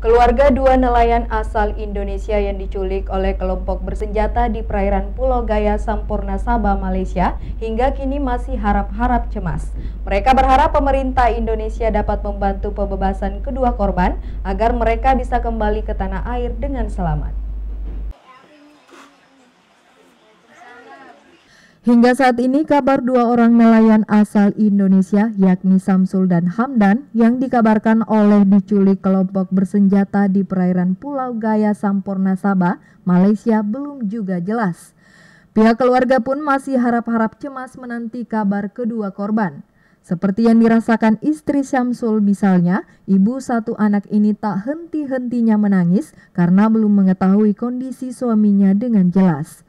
Keluarga dua nelayan asal Indonesia yang diculik oleh kelompok bersenjata di perairan Pulau Gaya Sampurna Sabah, Malaysia hingga kini masih harap-harap cemas. Mereka berharap pemerintah Indonesia dapat membantu pembebasan kedua korban agar mereka bisa kembali ke tanah air dengan selamat. Hingga saat ini kabar dua orang nelayan asal Indonesia yakni Samsul dan Hamdan yang dikabarkan oleh diculik kelompok bersenjata di perairan Pulau Gaya Sampurna Sabah, Malaysia belum juga jelas. Pihak keluarga pun masih harap-harap cemas menanti kabar kedua korban. Seperti yang dirasakan istri Syamsul misalnya, ibu satu anak ini tak henti-hentinya menangis karena belum mengetahui kondisi suaminya dengan jelas.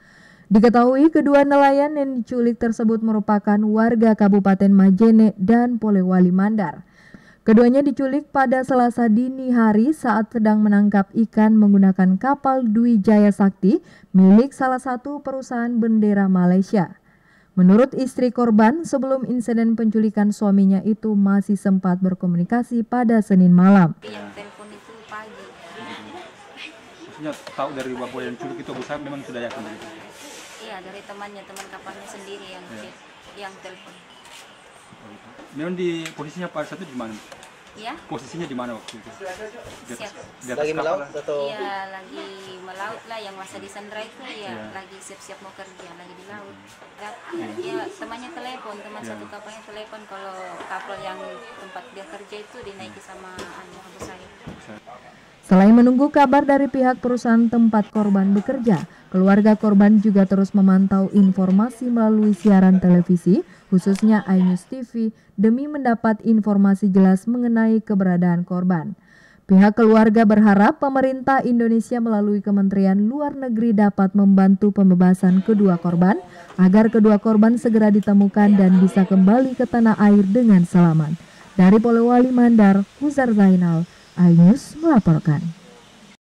Diketahui kedua nelayan yang diculik tersebut merupakan warga Kabupaten Majene dan Polewali Mandar. Keduanya diculik pada Selasa dini hari saat sedang menangkap ikan menggunakan kapal Dwi Jaya Sakti milik salah satu perusahaan bendera Malaysia. Menurut istri korban, sebelum insiden penculikan suaminya itu masih sempat berkomunikasi pada Senin malam. Yang telepon itu pagi. Maksudnya tahu dari bapak yang culik itu besar memang sudah yakin dari temannya teman kapalnya sendiri yang Iya. yang telepon. Memang di posisinya pada saat itu di mana? Ya, Posisinya di mana waktu itu? Di atas, Siap. di atas lagi melaut lah. atau iya lagi melaut lah yang masa di Sandra itu ya Iya. lagi siap-siap mau kerja lagi di laut. Ya temannya telepon teman Iya. satu kapalnya telepon kalau kapal yang tempat dia kerja itu dinaiki sama anu abu saya. Selain menunggu kabar dari pihak perusahaan tempat korban bekerja, keluarga korban juga terus memantau informasi melalui siaran televisi, khususnya iNews TV, demi mendapat informasi jelas mengenai keberadaan korban. Pihak keluarga berharap pemerintah Indonesia melalui Kementerian Luar Negeri dapat membantu pembebasan kedua korban agar kedua korban segera ditemukan dan bisa kembali ke tanah air dengan selamat. Dari Polewali Mandar, Huzar Zainal, iNews melaporkan.